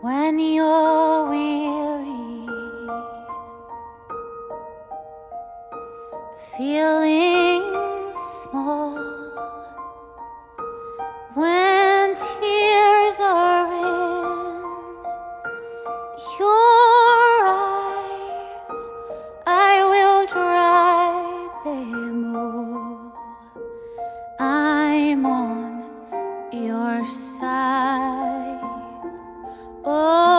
when you're weary, feeling small, when tears are in your eyes, I will dry them all. I'm on your side. Oh.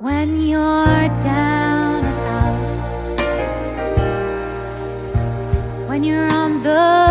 when you're down and out, when you're on the